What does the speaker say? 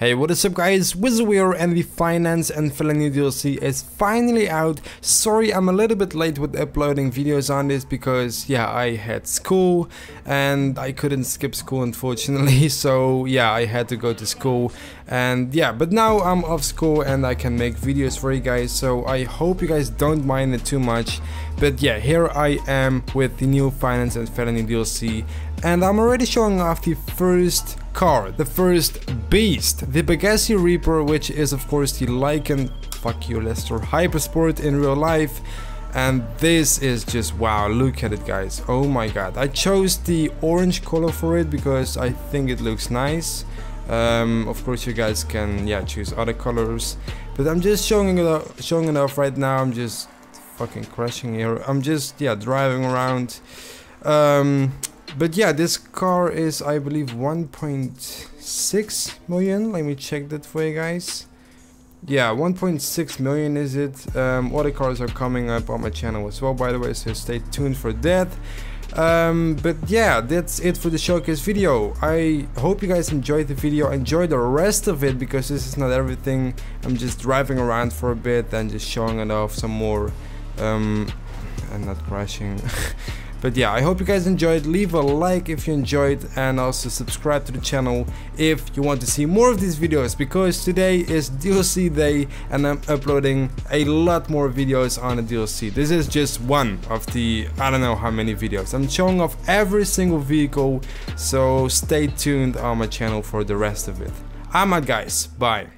Hey, what is up guys, WhizL here and the Finance and Felony DLC is finally out. Sorry I'm a little bit late with uploading videos on this because yeah, I had school and I couldn't skip school unfortunately, so yeah, I had to go to school. And yeah, but now I'm off school and I can make videos for you guys, so I hope you guys don't mind it too much. But yeah, here I am with the new Finance and Felony DLC and I'm already showing off the first car, the first beast, the Pegassi Reaper, which is of course the Lykan, fuck you Lester, Hypersport in real life. And this is just wow, look at it guys, oh my god. I chose the orange color for it because I think it looks nice. Um, of course you guys can yeah choose other colors, but I'm just showing off, showing it off right now. I'm just fucking crashing here. I'm just yeah driving around. Um, but yeah, this car is I believe 1.6 million. Let me check that for you guys. Yeah, 1.6 million is it. Um, other cars are coming up on my channel as well, by the way, so stay tuned for that. Um, but yeah, that's it for the showcase video. I hope you guys enjoyed the video. Enjoy the rest of it because this is not everything. I'm just driving around for a bit and just showing it off some more. Um, and not crashing. But yeah, I hope you guys enjoyed. Leave a like if you enjoyed and also subscribe to the channel if you want to see more of these videos because today is DLC day and I'm uploading a lot more videos on the DLC. This is just one of the I don't know how many videos. I'm showing off every single vehicle so stay tuned on my channel for the rest of it. I'm out guys, bye.